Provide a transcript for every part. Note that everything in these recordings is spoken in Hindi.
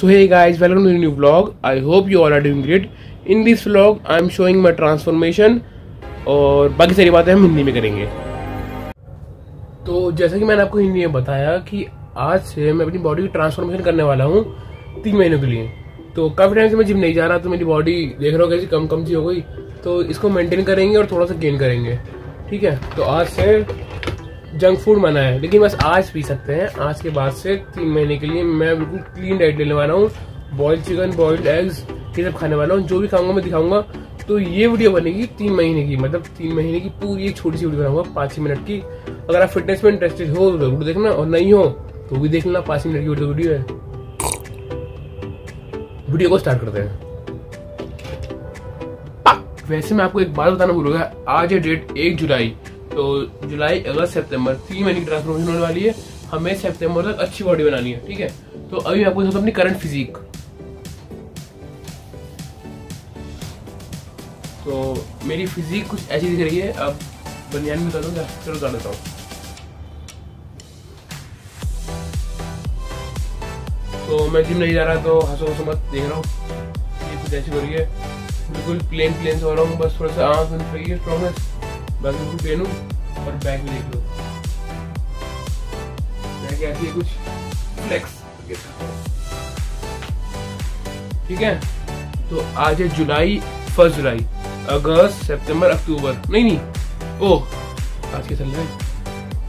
Hey guys, welcome to the new vlog. I hope you all are doing great. In this vlog, I am showing my transformation और बाकी सारी बातें हम हिंदी में करेंगे। तो जैसा कि मैंने आपको हिंदी में बताया कि आज से मैं अपनी बॉडी की ट्रांसफॉर्मेशन करने वाला हूँ तीन महीनों के लिए। तो काफ़ी टाइम से मैं जिम नहीं जा रहा तो मेरी बॉडी देख रहा हो कैसी कम कम सी हो गई। तो इसको मेंटेन करेंगे और थोड़ा सा गेन करेंगे। ठीक है? तो आज से जंक फ़ूड मना है। लेकिन बस आज पी सकते हैं। आज के बाद से तीन महीने के लिए मैं बिल्कुल क्लीन डाइट लेने वाला हूँ। बॉइल्ड चिकन बॉइल्ड एग्स ये सब खाने वाला हूँ। जो भी खाऊँगा, मैं दिखाऊँगा। तो ये वीडियो बनेगी तीन महीने की मतलब तीन महीने की पूरी एक छोटी सी वीडियो बनाऊँगा, पाँच छः मिनट की। अगर आप फिटनेस में इंटरेस्टेड हो तो ज़रूर देखना। और नहीं हो तो भी देख लेना। पाँच मिनट की वीडियो वीडियो है। वीडियो को स्टार्ट करते हैं। वैसे मैं आपको एक बात बताना भूल गया। आज है डेट एक जुलाई। तो जुलाई, अगस्त, सितंबर, तीन महीने की ट्रांसफॉर्मेशन होने वाली है। हमें सितंबर तक अच्छी बॉडी बनानी है, ठीक है? तो अभी आपको दिखाता अपनी करंट फिजिक तो मेरी फिजिक कुछ ऐसी दिख रही है। अब बनियान में बता चलो बता देता हूँ। तो मैं जिम नहीं जा रहा तो हंसो हंसो मत देख रहा हूँ। ये कुछ ऐसी हो रही है। बिल्कुल प्लेन प्लेन से हो रहा हूँ, बस थोड़ा सा आँख रही है स्ट्रॉन्गनेस बिल्कुल प्लेन हूँ और में देख लो। बैक ऐसी है कुछ फ्लेक्स ठीक है? तो आज है जुलाई, फ़र्स्ट जुलाई, अगस्त, सितंबर, अक्टूबर। नहीं नहीं। ओह, आज के चल रहा है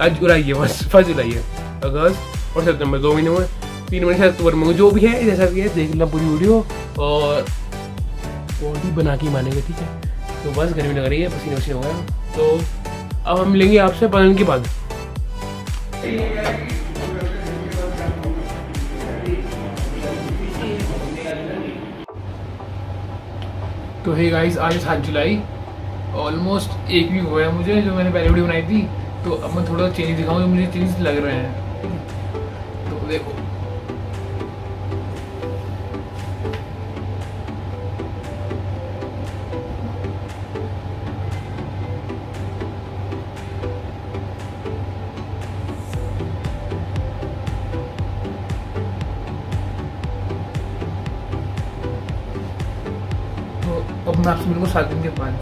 आज जुलाई है बस फ़र्स्ट जुलाई है। अगस्त और सितंबर, दो महीने हुए। तीन महीने से अक्टूबर में जो भी है, जैसा भी है, देख लेना पूरी वीडियो और बॉडी बना के मानेंगे, ठीक है? तो बस गर्मी लग रही है, पसीने पसीने हो गया तो अब हम मिलेंगे आपसे दिन के बाद तो है गाइस आज सात जुलाई ऑलमोस्ट एक वीक हुआ है मुझे, जो मैंने पहले वीडियो बनाई थी। तो अब मैं थोड़ा चेंज दिखाऊँ मुझे चेंज लग रहे हैं। तो देखो। अब मैं आपसे मिलूँगा, सात दिन के बाद।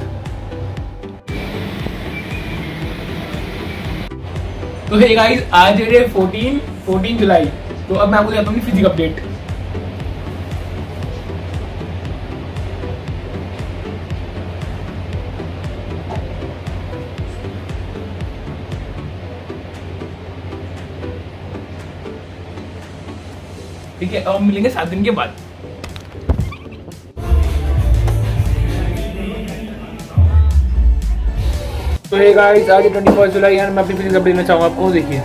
तो हे गाइस आज है 14 14 जुलाई। तो अब मैं आपको देता हूँ फिजिक अपडेट ठीक है, अब मिलेंगे सात दिन के बाद। तो ये गाइस आज ट्वेंटी फ़र्स्ट जुलाई यार मैं अपनी फिजिक्स अपडेट देना चाहूँगा आपको देखिए।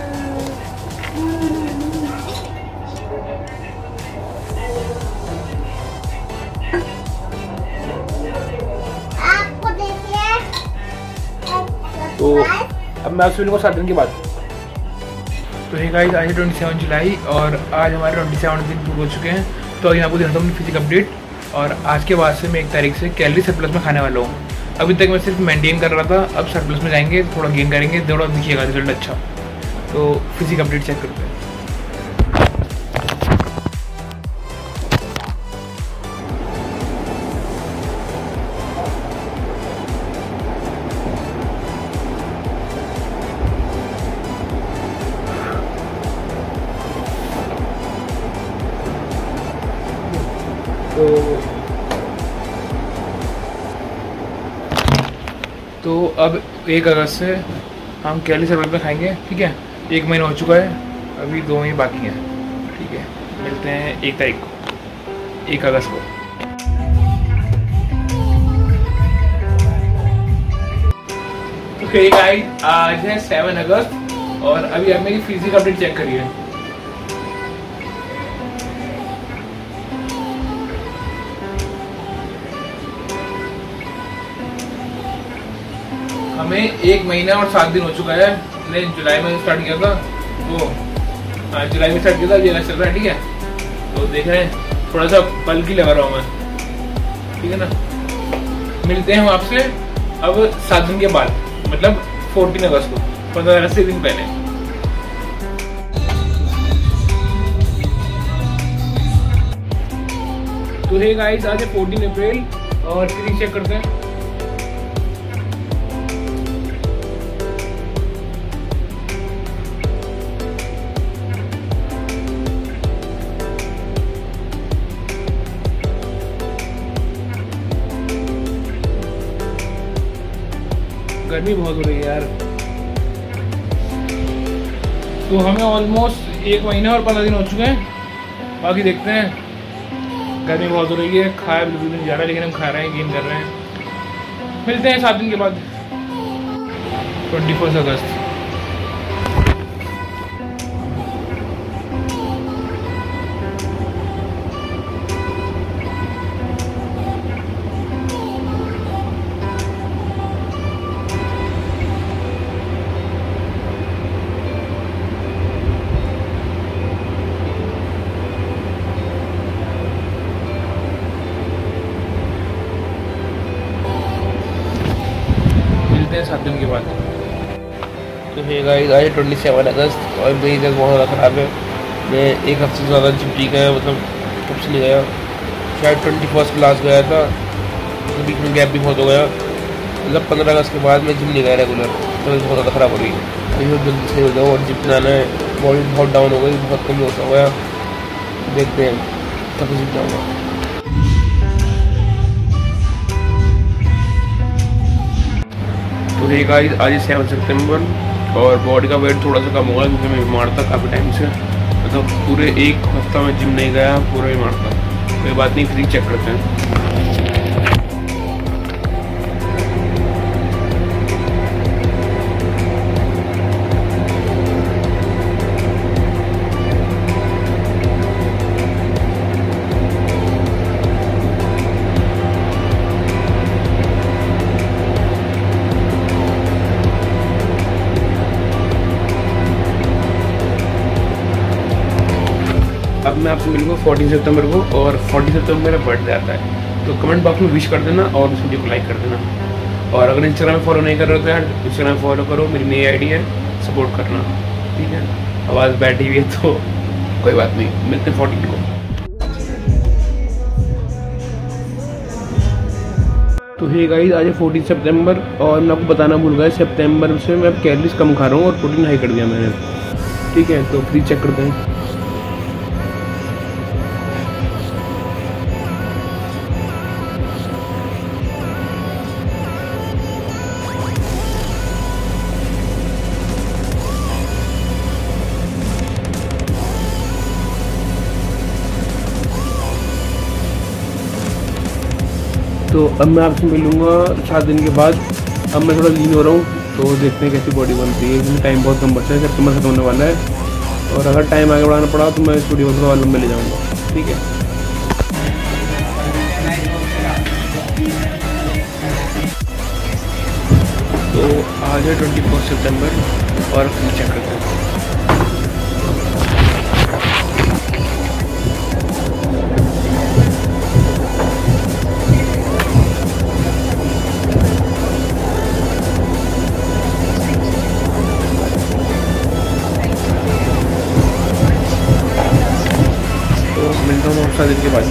तो अब मैं आपसे मिलूँगा सात दिन के बाद। तो ये गाइस आज ट्वेंटी सेवन जुलाई और आज हमारे ट्वेंटी सेवन दिन पूरे हो चुके हैं। तो अभी आपको दिखाता हूँ फिजिक अपडेट और आज के बाद से मैं एक तारीख से कैलरी सरप्लस में खाने वाला हूँ। अभी तक मैं सिर्फ़ मेंटेन कर रहा था, अब सरप्लस में जाएँगे, थोड़ा गेन करेंगे, थोड़ा दिखिएगा रिज़ल्ट अच्छा। तो फिजिक अपडेट चेक करते हैं। एक अगस्त से हम कैली सर्वल में खाएँगे ठीक है? एक महीना हो चुका है अभी दो महीने बाकी हैं ठीक है? मिलते हैं एक तारीख को एक अगस्त को। ओके okay, आज है सेवन अगस्त और अभी आप मेरी फिजिक अपडेट चेक करिए हमें एक महीना और सात दिन हो चुका है। मैंने जुलाई में स्टार्ट किया था। तो हाँ जुलाई में स्टार्ट किया था। ये चल रहा है, ठीक है? तो देख रहे हैं थोड़ा सा बल्कि लगा रहा हूँ मैं। ठीक है ना? मिलते हैं हम आपसे अब सात दिन के बाद मतलब फोर्टीन अगस्त को, पंद्रह अगस्त से दिन पहले। तो हे गाइस आज है फोर्टीन अप्रैल और फिर चेक करते हैं। गर्मी बहुत हो रही है यार। तो हमें ऑलमोस्ट एक महीना और पंद्रह दिन हो चुके हैं। बाकी देखते हैं। गर्मी बहुत हो रही है, खाया बिल्कुल नहीं जा रहा है लेकिन हम खा रहे हैं, गेम कर रहे हैं। मिलते हैं सात दिन के बाद। ट्वेंटी अगस्त हैं सात दिन के बाद। तो हे गाइस आज ट्वेंटी सेवन अगस्त और मेरी तक बहुत ज़्यादा ख़राब है। मैं एक हफ़्ते से ज़्यादा जिम नहीं गया मतलब से नहीं गया। शायद ट्वेंटी फ़र्स्ट क्लास गया था तो बीच में गैप भी बहुत हो गया। मतलब पंद्रह अगस्त के बाद मैं जिम नहीं गया रेगुलर तो बहुत ज़्यादा ख़राब हो रही है। अभी बहुत जल्दी सही हो जाओ और जिम बनाना है। बॉडी बहुत डाउन हो गई, बहुत कम हो गया। देखते हैं कब जिम जाऊँगा। तो ये गाइस आज सेवन सितंबर और बॉडी का वेट थोड़ा सा कम होगा क्योंकि मैं बीमार था काफ़ी टाइम से। मतलब पूरे एक हफ़्ता में जिम नहीं गया, पूरा बीमार था। कोई बात नहीं, फ्री चेक करते हैं। मैं आपसे मिलूँगा फोर्टीन सितंबर को और फोर्टीन सितंबर मेरा बर्थडे आता है। तो कमेंट बॉक्स में विश कर देना और इस वीडियो को लाइक कर देना। और अगर इंस्टाग्राम फॉलो नहीं कर रहे तो यार इंस्टाग्राम फॉलो करो, मेरी नई आईडी है सपोर्ट करना। ठीक है? आवाज़ बैठी हुई है तो कोई बात नहीं, मिलते हैं फोर्टीन को। तो हे गाइस आज है फोर्टीन सितंबर और मैं आपको बताना भूल गया सितंबर से मैं कैलरीज कम खा रहा हूँ और प्रोटीन हाई कर दिया मैंने। ठीक है? तो फ्री चेक करते हैं। तो अब मैं आपसे मिलूँगा सात दिन के बाद। अब मैं थोड़ा लीन हो रहा हूँ तो देखते हैं कैसी बॉडी बनती है। इसमें टाइम बहुत कम बचा है सितंबर खत्म होने वाला है। और अगर टाइम आगे बढ़ाना पड़ा तो मैं इस वीडियो को थोड़ा लंबे ले जाऊँगा। ठीक है? तो आज है ट्वेंटी फोर सितंबर और चेक करते हैं। सात दिन के बाद।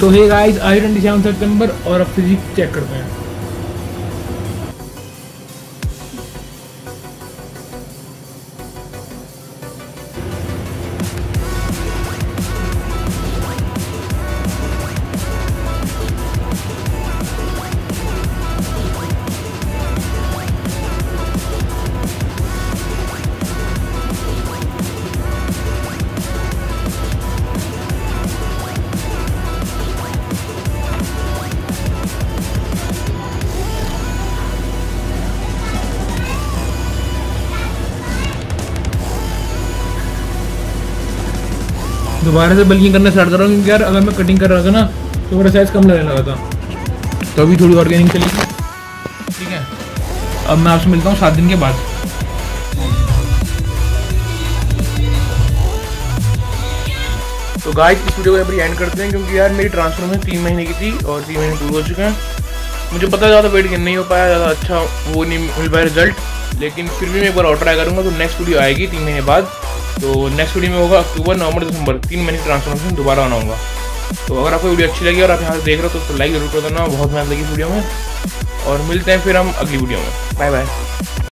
तो hey guys I twenty seven September और अब फिजिक्स चेक करते हैं। दोबारा से बल्कि करना स्टार्ट कर रहा हूँ क्योंकि यार अगर मैं कटिंग कर रहा था ना तो मेरा साइज़ कम लगने लगा था। तो अभी थोड़ी ऑर्गेनिक चलेगी ठीक है? अब मैं आपसे मिलता हूँ सात दिन के बाद। तो गाइस इस वीडियो को यहाँ पर एंड करते हैं, क्योंकि यार मेरी ट्रांसफॉर्मेशन तीन महीने की थी और तीन महीने पूरे हो चुके हैं। मुझे पता ज़्यादा वेट गेन नहीं हो पाया, ज़्यादा अच्छा वो नहीं मिल पाया रिज़ल्ट लेकिन फिर भी मैं एक बार और ट्राई करूँगा तो नेक्स्ट वीडियो आएगी तीन महीने बाद। तो नेक्स्ट वीडियो में होगा अक्टूबर नवंबर दिसंबर तीन महीने की ट्रांसफॉर्मेशन दोबारा आना होगा तो अगर आपको वीडियो अच्छी लगी और आप यहाँ से देख रहे हो तो, तो लाइक ज़रूर कर देना बहुत मेहनत लगी इस वीडियो में। और मिलते हैं फिर हम अगली वीडियो में। Bye bye